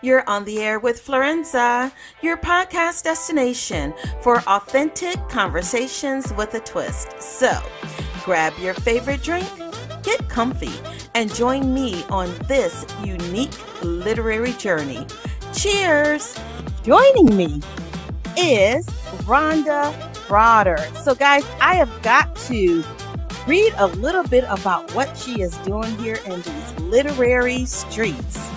You're on the air with Florenza, your podcast destination for authentic conversations with a twist. So, grab your favorite drink, get comfy, and join me on this unique literary journey. Cheers! Joining me is Rhonda Crowder. So, guys, I have got to read a little bit about what she is doing here in these literary streets.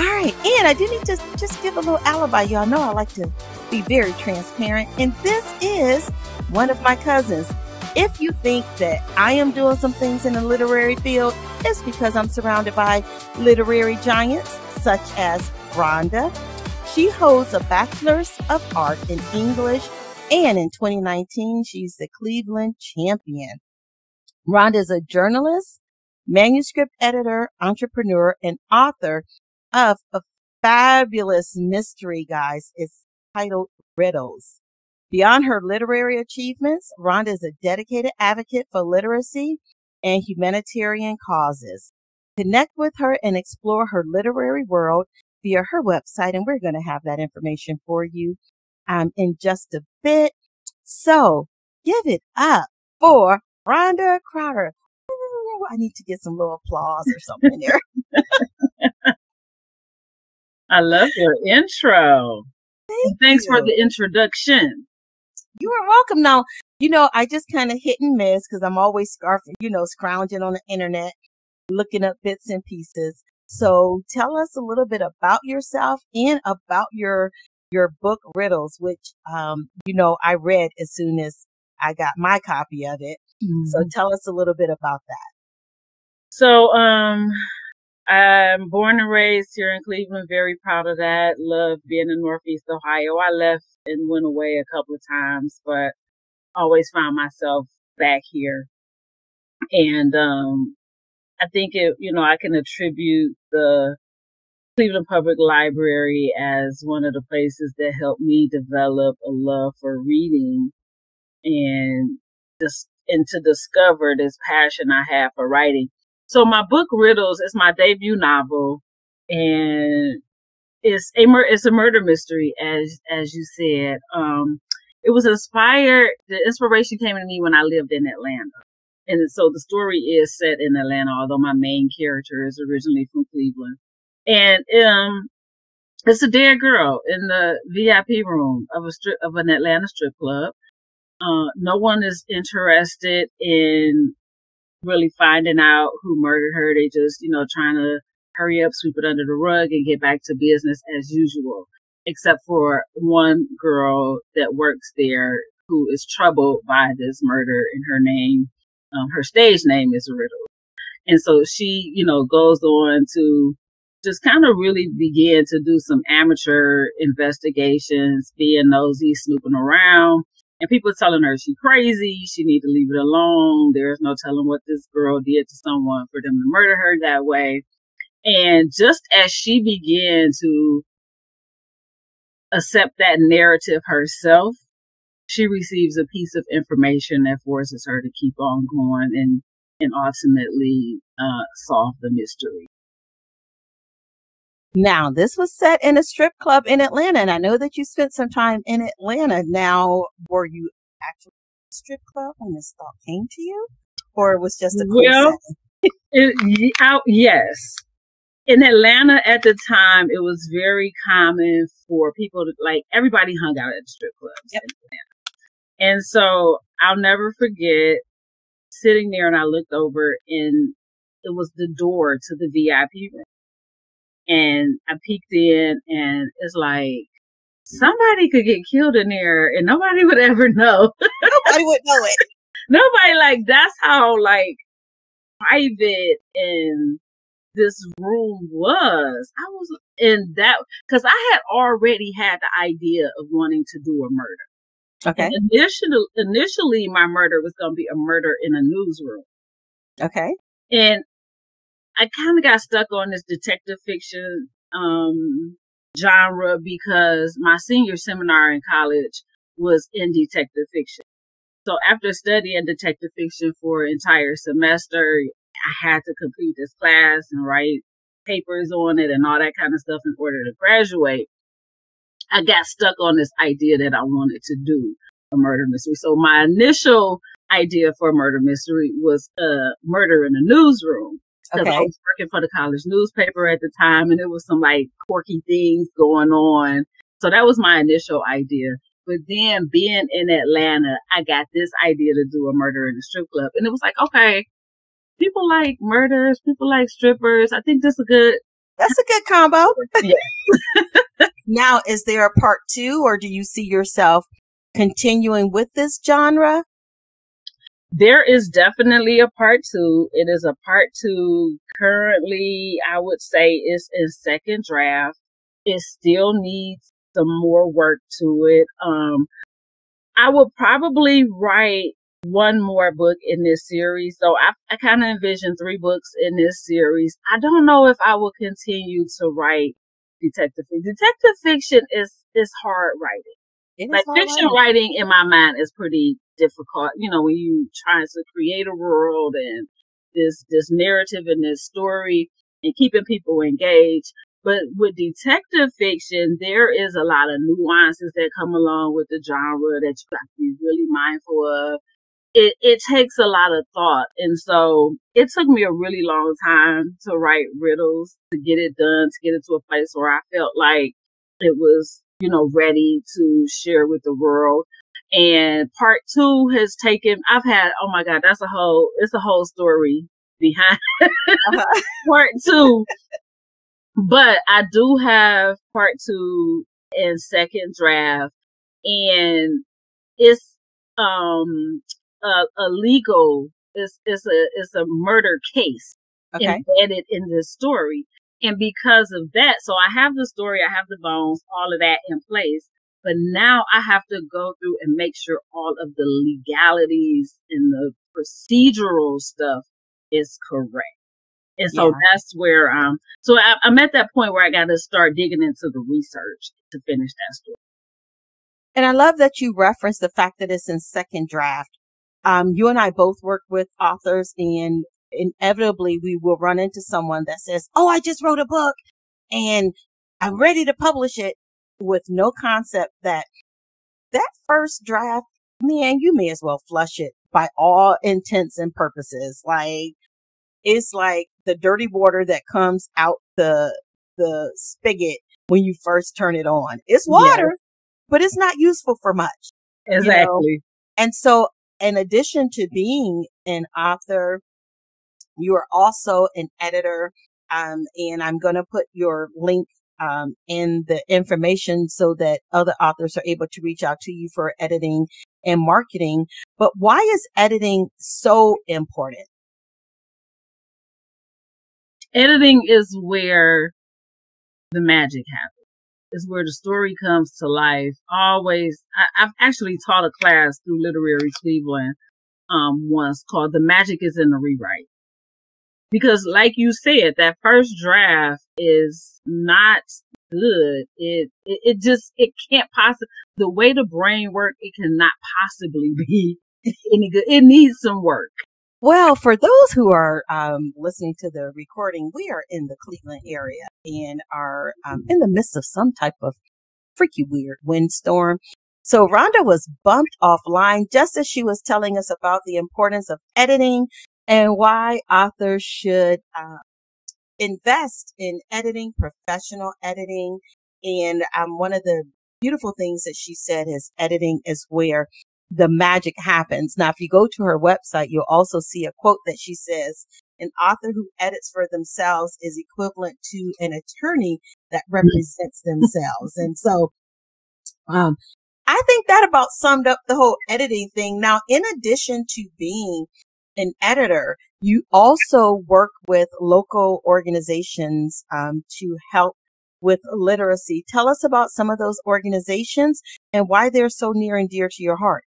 All right, and I do need to just give a little alibi. Y'all know I like to be very transparent, and this is one of my cousins. If you think that I am doing some things in the literary field, it's because I'm surrounded by literary giants such as Rhonda. She holds a Bachelor's of Art in English, and in 2019, she's the Cleveland champion. Rhonda is a journalist, manuscript editor, entrepreneur, and author of a fabulous mystery, guys. It's titled Riddles. Beyond her literary achievements, Rhonda is a dedicated advocate for literacy and humanitarian causes. Connect with her and explore her literary world via her website, and we're going to have that information for you um, in just a bit. So give it up for Rhonda Crowder. I need to get some little applause or something there. I love your intro. Thank Thanks you. for the introduction. You are welcome. Now, you know, I just kind of hit and miss because I'm always scarfing, you know, scrounging on the internet, looking up bits and pieces. So tell us a little bit about yourself and about your your book riddles, which um, you know, I read as soon as I got my copy of it. So tell us a little bit about that. So, um, I'm born and raised here in Cleveland. Very proud of that. Love being in Northeast Ohio. I left and went away a couple of times, but always found myself back here. And, um, I think it, you know, I can attribute the Cleveland Public Library as one of the places that helped me develop a love for reading and just, and to discover this passion I have for writing. So my book Riddles is my debut novel and it's a mur- it's a murder mystery as as you said. Um it was inspired the inspiration came to me when I lived in Atlanta. And so the story is set in Atlanta, although my main character is originally from Cleveland. And um it's a dead girl in the VIP room of a strip of an Atlanta strip club. Uh, no one is interested in really finding out who murdered her. They just, you know, trying to hurry up, sweep it under the rug and get back to business as usual. Except for one girl that works there who is troubled by this murder and her name, um, her stage name is Riddle. And so she, you know, goes on to just kind of really begin to do some amateur investigations, being nosy, snooping around. And people telling her she crazy, she need to leave it alone. There's no telling what this girl did to someone for them to murder her that way. And just as she began to accept that narrative herself, she receives a piece of information that forces her to keep on going and, and ultimately uh, solve the mystery. Now, this was set in a strip club in Atlanta, and I know that you spent some time in Atlanta. Now, were you actually in a strip club when this thought came to you, or it was just a Well. It, yes. In Atlanta at the time, it was very common for people to like everybody hung out at the strip clubs Yep. in Atlanta. And so I'll never forget sitting there and I looked over and it was the door to the VIP room. And I peeked in and it's like somebody could get killed in there and nobody would ever know. Nobody would know it. nobody like that's how like private and this room was. I was in that because I had already had the idea of wanting to do a murder. Okay. And initially, initially, my murder was going to be a murder in a newsroom, Okay. and I kind of got stuck on this detective fiction um, genre because my senior seminar in college was in detective fiction. So after studying detective fiction for an entire semester, I had to complete this class and write papers on it and all that kind of stuff in order to graduate, I got stuck on this idea that I wanted to do a murder mystery. So my initial idea for a murder mystery was a murder in a newsroom. Because okay. I was working for the college newspaper at the time and it was some like quirky things going on. So that was my initial idea. But then being in Atlanta, I got this idea to do a murder in a strip club. And it was like, okay, people like murders, people like strippers. I think this is a good. That's a good combo. Yeah. now, is there a part two, or do you see yourself continuing with this genre? There is definitely a part two. It is a part two currently, I would say, it's in second draft. It still needs some more work to it. Um, I would probably write one more book in this series. So I, I kind of envision three books in this series. I don't know if I will continue to write detective fiction. Detective fiction is is hard writing. like fiction writing. writing in my mind is pretty difficult. You know, when you trying to create a world and this this narrative and this story and keeping people engaged. But with detective fiction, there is a lot of nuances that come along with the genre that you have to be really mindful of it, it takes a lot of thought. And so it took me a really long time to write riddles, to get it done, to get it to a place where I felt like it was, you know, ready to share with the world. And part two has taken, I've had, oh my God, that's a whole, it's a whole story behind uh-huh. part two. but I do have part two and second draft and it's, um, a, a legal it's, is a it's a murder case okay. embedded in this story. And because of that, so I have the story, I have the bones, all of that in place. But now I have to go through and make sure all of the legalities and the procedural stuff is correct. And so yeah. that's where, um, so I, I'm at that point where I got to start digging into the research to finish that story. And I love that you referenced the fact that it's in second draft um, you and I both work with authors and inevitably we will run into someone that says, Oh, I just wrote a book and I'm ready to publish it with no concept that that first draft, man, you may as well flush it by all intents and purposes. Like it's like the dirty water that comes out the, the spigot when you first turn it on. It's water, yeah. but it's not useful for much. Exactly. You know? And so in addition to being an author, you are also an editor. Um, and I'm going to put your link um, in the information so that other authors are able to reach out to you for editing and marketing. But why is editing so important? Editing is where the magic happens is where the story comes to life. Always, I, have actually taught a class through Literary Cleveland um, once called "The Magic Is in the Rewrite," because, like you said, that first draft is not good. It, it it, just it can't possibly the way the brain works. It cannot possibly be any good. It needs some work. Well, for those who are um, listening to the recording, we are in the Cleveland area and are um, in the midst of some type of freaky weird windstorm. So Rhonda was bumped offline just as she was telling us about the importance of editing and why authors should uh, invest in editing, professional editing. And um, one of the beautiful things that she said is editing is where the magic happens. Now, if you go to her website, you'll also see a quote that she says, an author who edits for themselves is equivalent to an attorney that represents themselves. And so, um, I think that about summed up the whole editing thing. Now, in addition to being an editor, you also work with local organizations um, to help with literacy. Tell us about some of those organizations and why they're so near and dear to your heart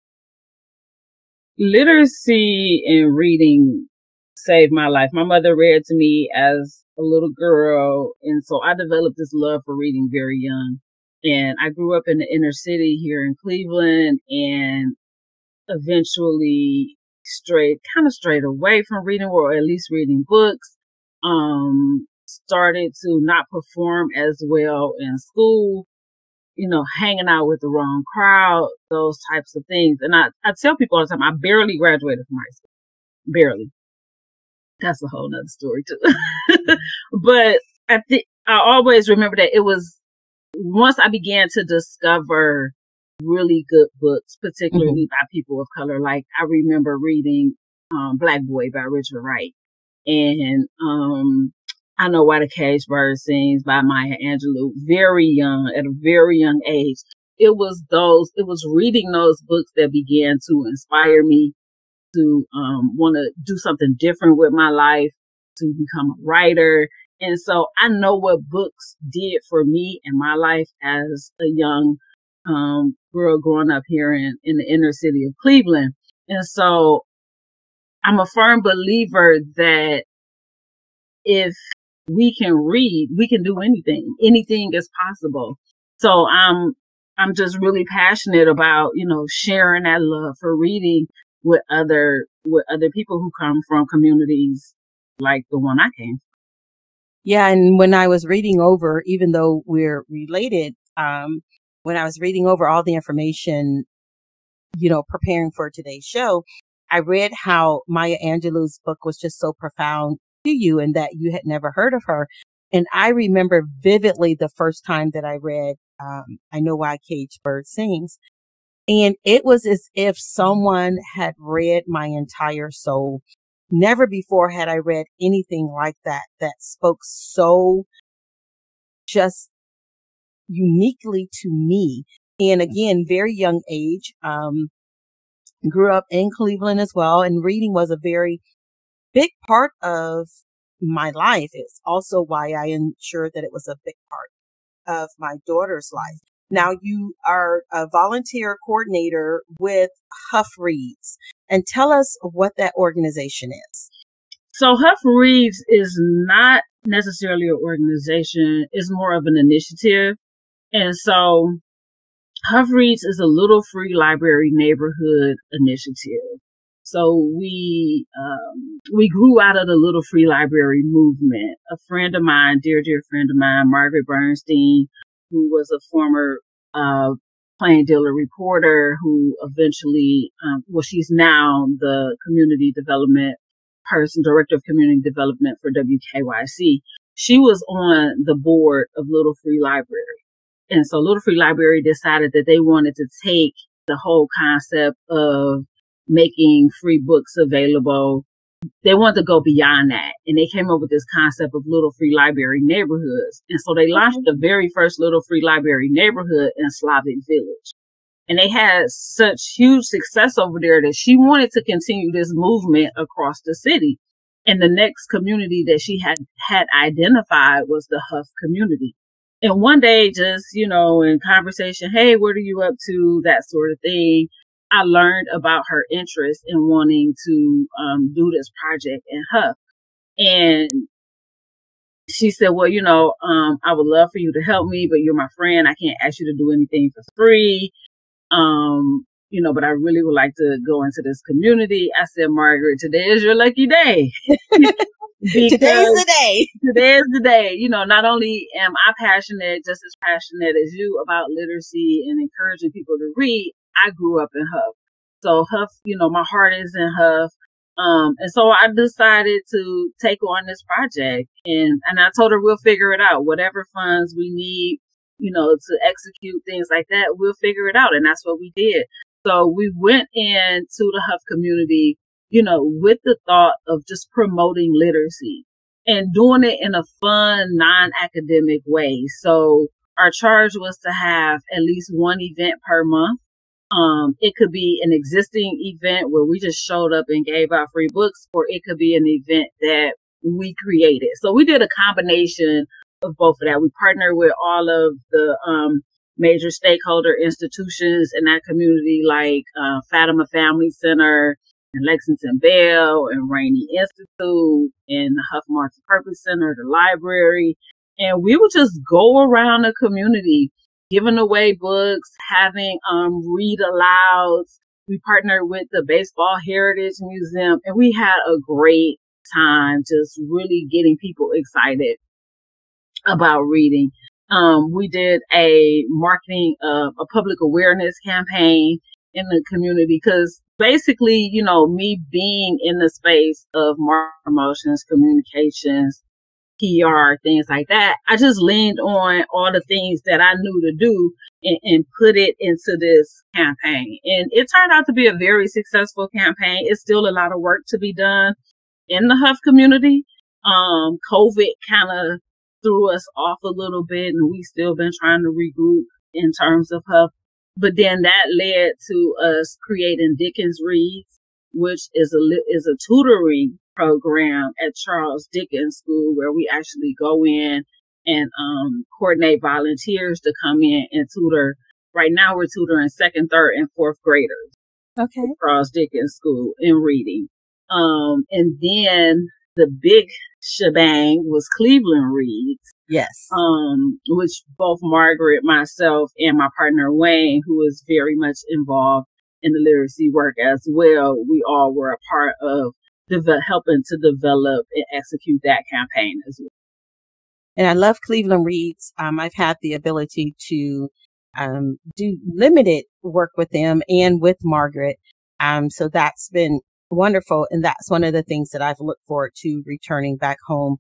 literacy and reading saved my life. My mother read to me as a little girl. And so I developed this love for reading very young. And I grew up in the inner city here in Cleveland and eventually strayed, kind of strayed away from reading or at least reading books. Um, started to not perform as well in school, you know, hanging out with the wrong crowd, those types of things. And I, I tell people all the time, I barely graduated from high school. Barely. That's a whole nother story too. but I think I always remember that it was once I began to discover really good books, particularly mm-hmm. by people of color. Like I remember reading um, Black Boy by Richard Wright and um, I Know Why the Caged Bird Sings by Maya Angelou, very young, at a very young age. It was those, it was reading those books that began to inspire me to um, want to do something different with my life, to become a writer. And so I know what books did for me in my life as a young um, girl growing up here in, in the inner city of Cleveland. And so I'm a firm believer that if we can read, we can do anything. Anything is possible. So I'm, I'm just really passionate about, you know, sharing that love for reading with other, with other people who come from communities like the one I came from. Yeah. And when I was reading over, even though we're related, um, when I was reading over all the information, you know, preparing for today's show, I read how Maya Angelou's book was just so profound to you and that you had never heard of her. And I remember vividly the first time that I read, um, I Know Why Caged Bird Sings. And it was as if someone had read my entire soul. Never before had I read anything like that, that spoke so just uniquely to me. And again, very young age. Um, grew up in Cleveland as well, and reading was a very big part of my life. It's also why I ensured that it was a big part of my daughter's life. Now you are a volunteer coordinator with Hough Reads and tell us what that organization is. So Hough Reads is not necessarily an organization. It's more of an initiative. And so Hough Reads is a little free library neighborhood initiative. So we um, we grew out of the little free library movement. A friend of mine, dear dear friend of mine, Margaret Bernstein, who was a former uh, plain dealer reporter, who eventually, um, well, she's now the community development person, director of community development for WKYC. She was on the board of Little Free Library. And so Little Free Library decided that they wanted to take the whole concept of making free books available. They wanted to go beyond that. And they came up with this concept of little free library neighborhoods. And so they launched the very first little free library neighborhood in Slavic Village. And they had such huge success over there that she wanted to continue this movement across the city. And the next community that she had had identified was the Hough community. And one day, just, you know, in conversation, hey, what are you up to? That sort of thing. I learned about her interest in wanting to um, do this project in Hough. And she said, well, you know, um, I would love for you to help me, but you're my friend. I can't ask you to do anything for free. Um, you know, but I really would like to go into this community. I said, Margaret, today is your lucky day. Today's the day. Today is the day. You know, not only am I passionate, just as passionate as you about literacy and encouraging people to read, I grew up in Hough. So Hough, you know, my heart is in Hough. Um, and so I decided to take on this project and, and I told her we'll figure it out. Whatever funds we need, you know, to execute things like that, we'll figure it out. And that's what we did. So we went into the Hough community, you know, with the thought of just promoting literacy and doing it in a fun, non-academic way. So our charge was to have at least one event per month. Um, it could be an existing event where we just showed up and gave out free books, or it could be an event that we created. So we did a combination of both of that. We partnered with all of the um, major stakeholder institutions in that community, like uh, Fatima Family Center and Lexington Bell and Rainey Institute and the Hough Multi-Purpose Center, the library. And we would just go around the community giving away books, having um, read alouds. We partnered with the Baseball Heritage Museum and we had a great time just really getting people excited about reading. Um, we did a marketing, uh, a public awareness campaign in the community because basically, you know, me being in the space of marketing promotions, communications, PR, things like that, I just leaned on all the things that I knew to do and, and, put it into this campaign. And it turned out to be a very successful campaign. It's still a lot of work to be done in the Hough community. Um, COVID kind of threw us off a little bit and we've still been trying to regroup in terms of Hough. But then that led to us creating Dickens Reads, which is a, is a tutoring program at Charles Dickens School where we actually go in and um, coordinate volunteers to come in and tutor. Right now, we're tutoring second, third, and fourth graders. Okay. Charles Dickens School in reading. Um, and then the big shebang was Cleveland Reads. Yes. Um, which both Margaret, myself, and my partner Wayne, who was very much involved in the literacy work as well, we all were a part of de- helping to develop and execute that campaign as well. And I love Cleveland Reads. Um, I've had the ability to um, do limited work with them and with Margaret. Um, so that's been wonderful. And that's one of the things that I've looked forward to returning back home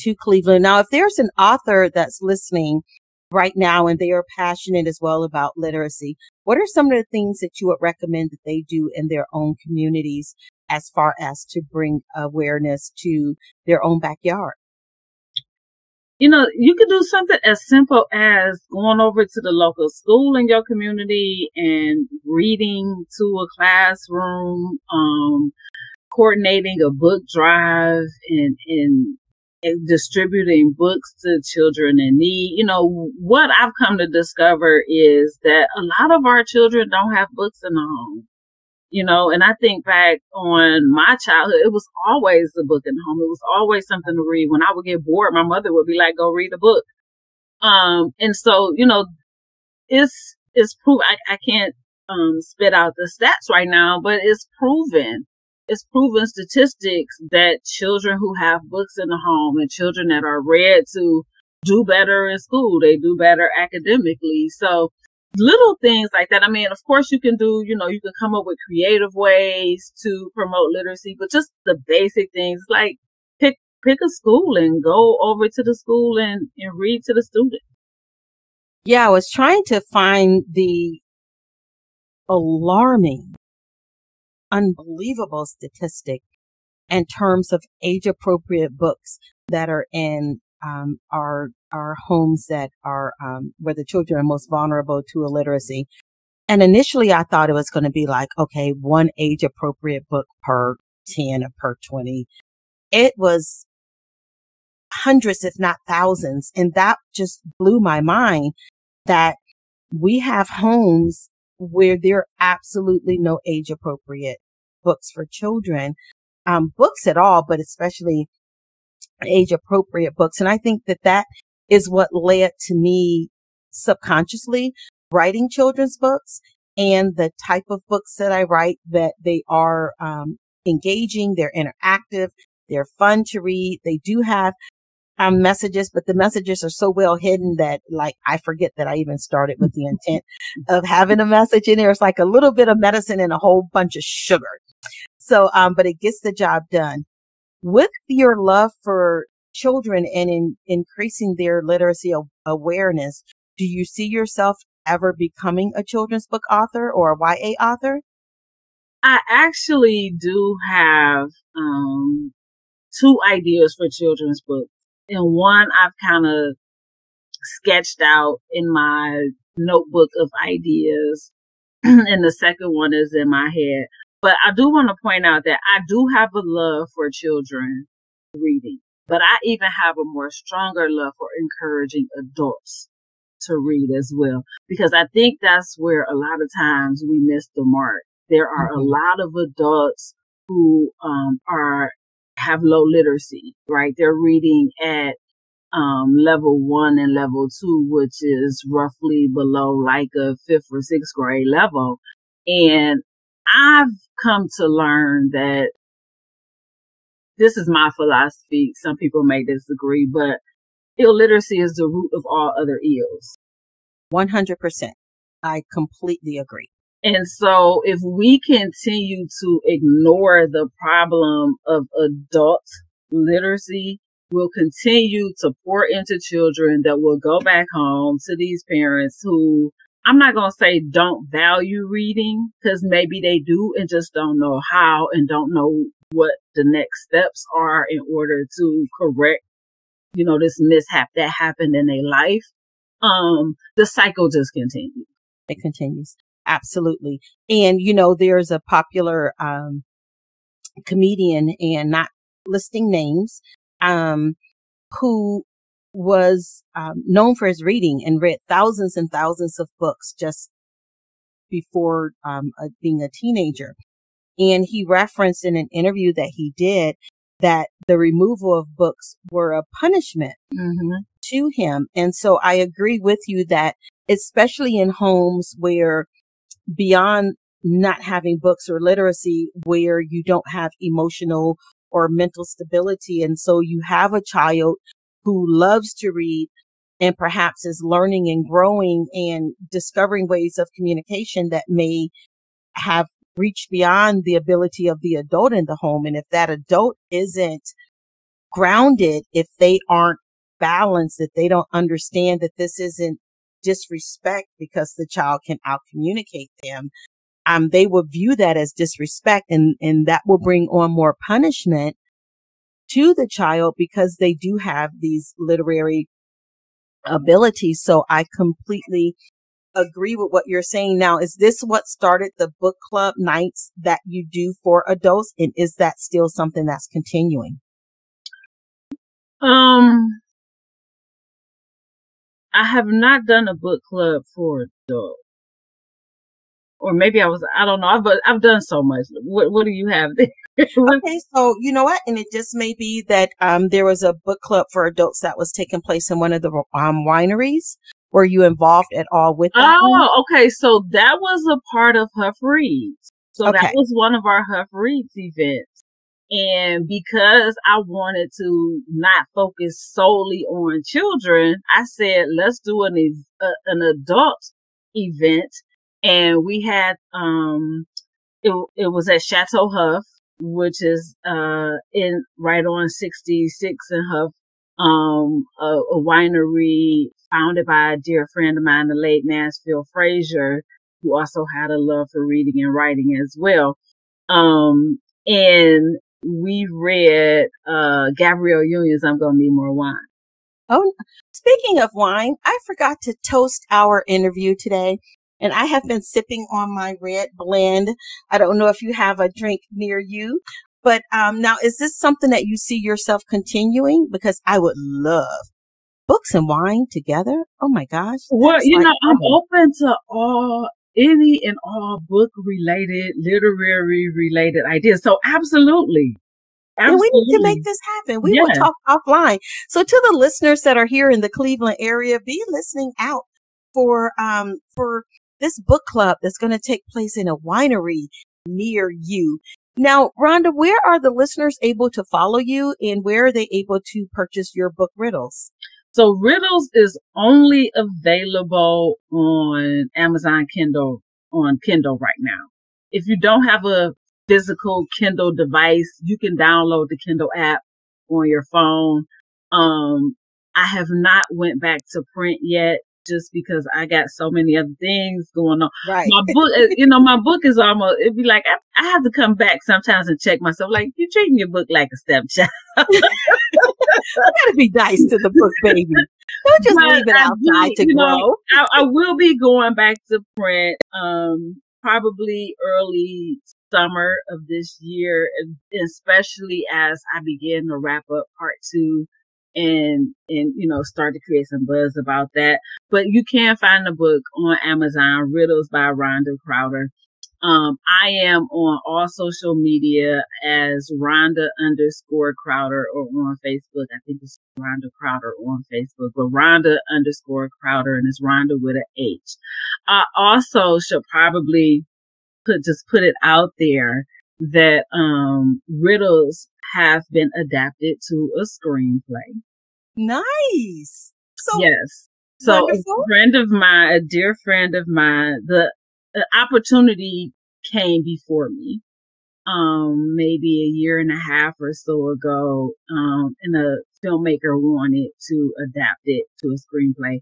to Cleveland. Now, if there's an author that's listening right now and they are passionate as well about literacy, what are some of the things that you would recommend that they do in their own communities as far as to bring awareness to their own backyard? You know, you could do something as simple as going over to the local school in your community and reading to a classroom, um, coordinating a book drive and, and distributing books to children in need. You know, what I've come to discover is that a lot of our children don't have books in the home you know, and I think back on my childhood, it was always a book in the home. It was always something to read. When I would get bored, my mother would be like, go read a book. Um, and so, you know, it's, it's proof. I, I can't, um, spit out the stats right now, but it's proven. It's proven statistics that children who have books in the home and children that are read to do better in school. They do better academically. So little things like that. I mean, of course you can do, you know, you can come up with creative ways to promote literacy, but just the basic things like pick, pick a school and go over to the school and, and read to the students. Yeah, I was trying to find the alarming, unbelievable statistic in terms of age appropriate books that are in um, our our homes that are um, where the children are most vulnerable to illiteracy. And initially, I thought it was going to be like, okay, one age appropriate book per ten or per twenty. It was hundreds, if not thousands, and that just blew my mind. That we have homes where there are absolutely no age appropriate books for children, um, books at all, but especially age appropriate books. And I think that that is what led to me subconsciously writing children's books and the type of books that I write that they are um, engaging, they're interactive, they're fun to read. They do have um, messages, but the messages are so well hidden that like I forget that I even started with the intent of having a message in there. It's like a little bit of medicine and a whole bunch of sugar. So, um, but it gets the job done with your love for children and in increasing their literacy awareness, do you see yourself ever becoming a children's book author or a YA author? I actually do have um, two ideas for children's books. And one I've kind of sketched out in my notebook of ideas. and the second one is in my head. But I do want to point out that I do have a love for children reading, but I even have a more stronger love for encouraging adults to read as well, because I think that's where a lot of times we miss the mark. There are mm-hmm. a lot of adults who um, are have low literacy, right? They're reading at um, level one and level two, which is roughly below like a fifth or sixth grade level. And I've come to learn that this is my philosophy. Some people may disagree, but illiteracy is the root of all other ills. 100%. I completely agree. And so if we continue to ignore the problem of adult literacy, we'll continue to pour into children that will go back home to these parents who I'm not going to say don't value reading because maybe they do and just don't know how and don't know what the next steps are in order to correct, you know, this mishap that happened in their life. Um, the cycle just continues. It continues. Absolutely. And, you know, there's a popular, um, comedian and not listing names, um, who was um, known for his reading and read thousands and thousands of books just before um, uh, being a teenager. And he referenced in an interview that he did that the removal of books were a punishment mm-hmm. to him. And so I agree with you that, especially in homes where beyond not having books or literacy, where you don't have emotional or mental stability. And so you have a child who loves to read and perhaps is learning and growing and discovering ways of communication that may have reached beyond the ability of the adult in the home. And if that adult isn't grounded, if they aren't balanced, if they don't understand that this isn't disrespect because the child can out communicate them, um, they will view that as disrespect and, and that will bring on more punishment to the child because they do have these literary abilities. So I completely agree with what you're saying now. Is this what started the book club nights that you do for adults? And is that still something that's continuing? Um, I have not done a book club for adults or maybe I was, I don't know, but I've done so much. What, what do you have there? okay, so you know what? And it just may be that um, there was a book club for adults that was taking place in one of the um, wineries. Were you involved at all with that? Oh, one? okay. So that was a part of Hough Reads. So okay. that was one of our Hough Reads events. And because I wanted to not focus solely on children, I said, let's do an, uh, an adult event and we had um it it was at Chateau Hough, which is uh in right on 66 and Hough, um a, a winery founded by a dear friend of mine, the late Mansfield Frazier, who also had a love for reading and writing as well. Um and we read uh Gabrielle Union's I'm Gonna Need More Wine. Oh, speaking of wine, I forgot to toast our interview today and I have been sipping on my red blend. I don't know if you have a drink near you, but um, now is this something that you see yourself continuing? Because I would love books and wine together. Oh my gosh! Well, you like know, I'm open to all any and all book related, literary related ideas. So absolutely. Absolutely. And we need to make this happen. We will talk offline. So to the listeners that are here in the Cleveland area, be listening out for um for this book club that's going to take place in a winery near you. Now, Rhonda, where are the listeners able to follow you and where are they able to purchase your book Riddles? So Riddles is only available on Amazon Kindle on Kindle right now. If you don't have a physical Kindle device, you can download the Kindle app on your phone. Um, I have not went back to print yet just because I got so many other things going on. Right. My book, uh, you know, my book is almost, it'd be like, I, I, have to come back sometimes and check myself. Like, you're treating your book like a stepchild. I gotta be nice to the book, baby. Don't just but leave it outside do, to grow. Know, I, I will be going back to print, um, probably early summer of this year, especially as I begin to wrap up part two and and you know start to create some buzz about that. But you can find the book on Amazon, Riddles by Rhonda Crowder. Um, I am on all social media as Rhonda underscore Crowder or on Facebook. I think it's Rhonda Crowder on Facebook, but Rhonda underscore Crowder and it's Rhonda with an H. I also should probably put, just put it out there that, um, riddles have been adapted to a screenplay. Nice. So yes. So wonderful. a friend of mine, a dear friend of mine, the, the opportunity came before me um, maybe a year and a half or so ago, um, and a filmmaker wanted to adapt it to a screenplay.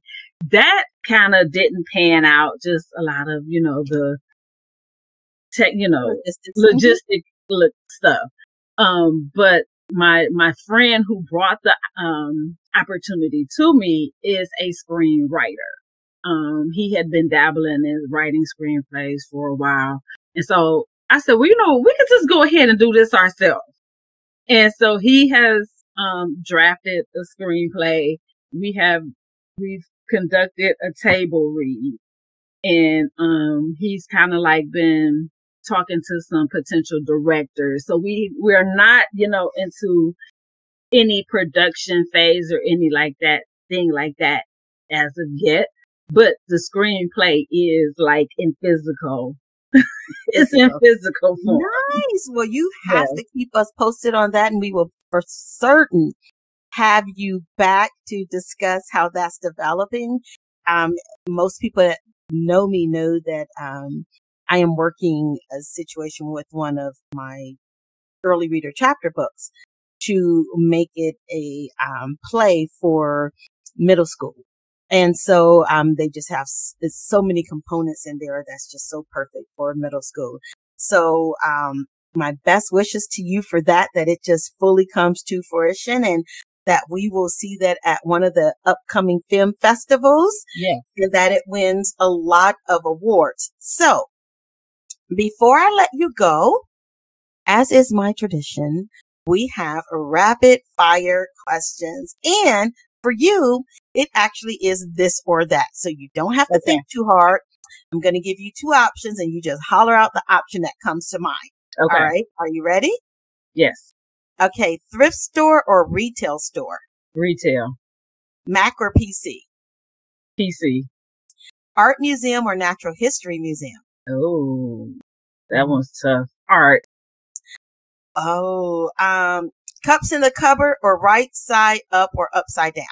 That kind of didn't pan out. Just a lot of, you know, the tech, you know, logistic stuff. Um, but my, my friend who brought the, um, opportunity to me is a screenwriter. Um, he had been dabbling in writing screenplays for a while. And so I said, well, you know, we could just go ahead and do this ourselves. And so he has um, drafted a screenplay. We have we've conducted a table read, and um, he's kind of like been talking to some potential directors. So we we're not, you know, into any production phase or any like that thing like that as of yet. But the screenplay is like in physical it's in physical form. Nice. Well, you have yes. to keep us posted on that, and we will for certain have you back to discuss how that's developing. Um, most people that know me know that um, I am working a situation with one of my early reader chapter books to make it a um, play for middle school. And so, um, they just have so many components in there that's just so perfect for middle school. So, um, my best wishes to you for that, that it just fully comes to fruition and that we will see that at one of the upcoming film festivals. Yeah. And that it wins a lot of awards. So before I let you go, as is my tradition, we have rapid fire questions and for you, it actually is this or that. So you don't have to okay. think too hard. I'm going to give you two options and you just holler out the option that comes to mind. Okay. All right. Are you ready? Yes. Okay. Thrift store or retail store? Retail. Mac or PC? PC. Art museum or natural history museum? Oh, that one's tough. All right. Oh, um, Cups in the cupboard or right side up or upside down?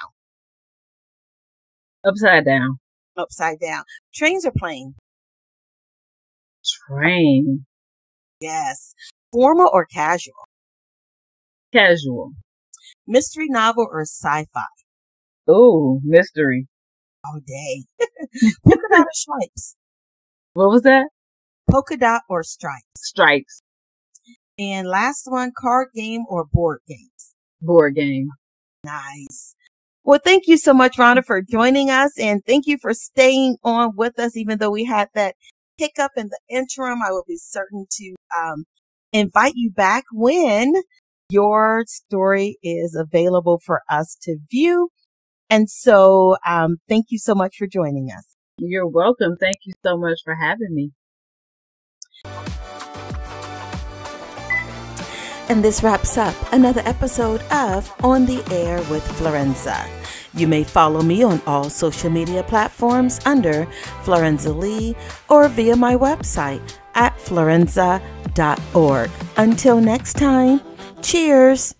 Upside down. Upside down. Trains or plane? Train. Yes. Formal or casual? Casual. Mystery novel or sci-fi? Oh, mystery. Oh, dang. Polka dot or stripes? What was that? Polka dot or stripes? Stripes. And last one, card game or board games? Board game. Nice. Well, thank you so much, Rhonda, for joining us. And thank you for staying on with us, even though we had that hiccup in the interim. I will be certain to um, invite you back when your story is available for us to view. And so, um, thank you so much for joining us. You're welcome. Thank you so much for having me. And this wraps up another episode of On the Air with Florenza. You may follow me on all social media platforms under Florenza Lee or via my website at florenza.org. Until next time, cheers.